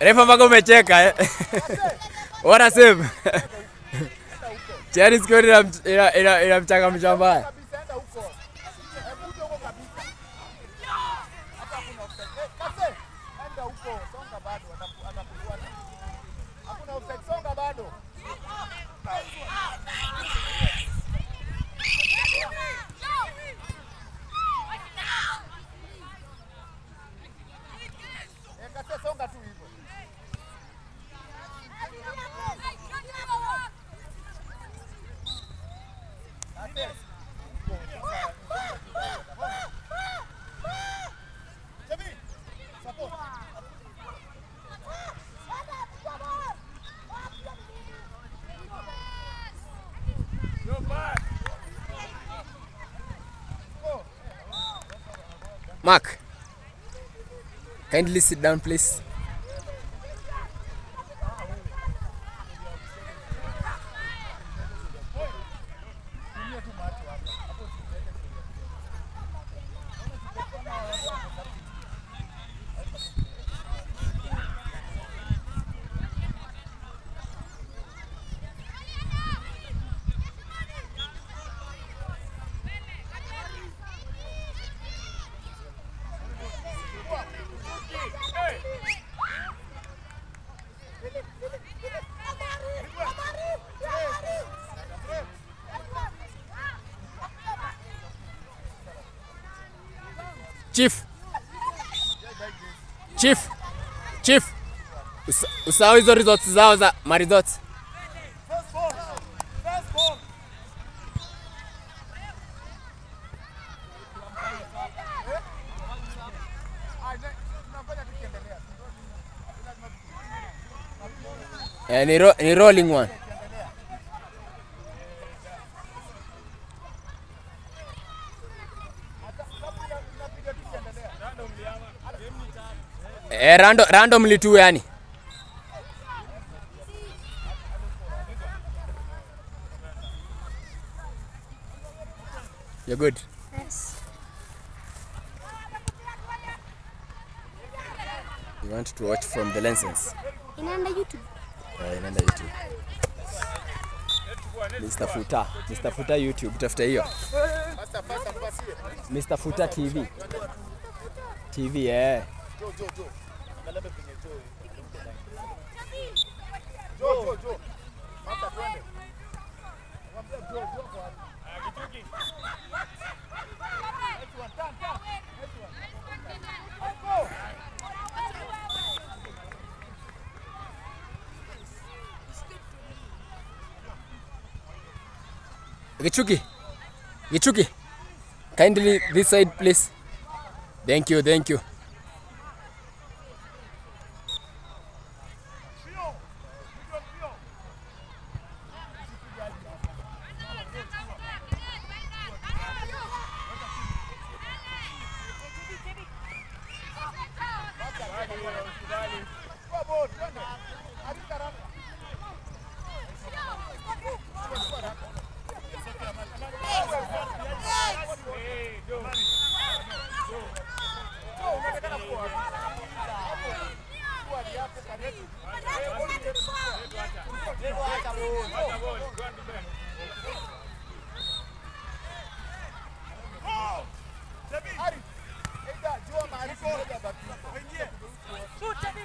Refa mpaka umecheka eh. Wana save. Chani skori ina ina inamchangamsha mbaya. kabisa, enda huko. songa bado huko kabisa. Hapa hakuna offside. Eh, Kase, enda huko. Songa bado, ataku- atakufuata. Hakuna offside, songa bado. Eh, Kase, songa tu hivyo. Kase. Jamii, support. Mark. Kindly sit down please. Chief. Chief. Chief. Usahau hizo results zao za ma results. First ball. First ball. Ne- tunafanya tukiendelea. Eh, ni rolling one. Eh, random, randomly tu yani. You're good. Yes. You want to watch from the lenses. Inaenda YouTube. Uh, inaenda YouTube. Mr. Futa. Mr. Futa YouTube. Tafuta hiyo. Mr. Futa TV. TV eh. Jo, labda kwenye Joe. Joe, Joe, Joe. Hata twende. Gichuki. Gichuki. Kindly this side please. Thank you, thank you. Ari, jua mahali. 对